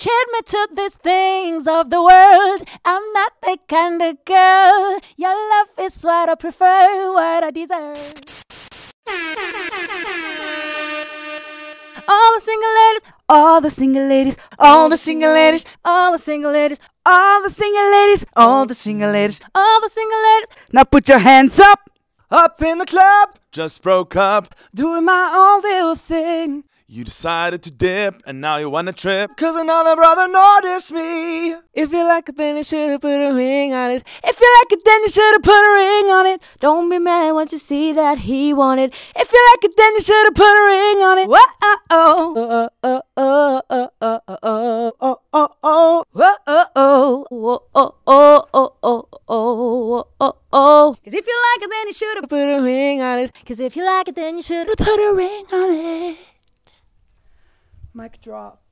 cheat me to these things of the world. I'm not the kind of girl. Your love is what I prefer, what I deserve. All the single ladies, all the single ladies, All the single ladies, all the single ladies, all the single ladies, all the single ladies. all the single ladies. Now put your hands up. Up in the club, just broke up. Doing my own little thing. You decided to dip, and now you wanna trip. Cause another brother noticed me. If you like it, then you should've put a ring on it. If you like it, then you should've put a ring on it. Don't be mad once you see that he wanted. If you like it, then you should've put a ring on it. Whoa, oh, Oh, oh, oh, oh, oh, oh, oh, oh, oh, whoa, oh, oh, whoa, oh, oh, oh, oh, oh, oh, oh. Cause if you like it, then you should have. Put a ring on it. Cause if you like it, then you should have. Put a ring on it. Mic drop.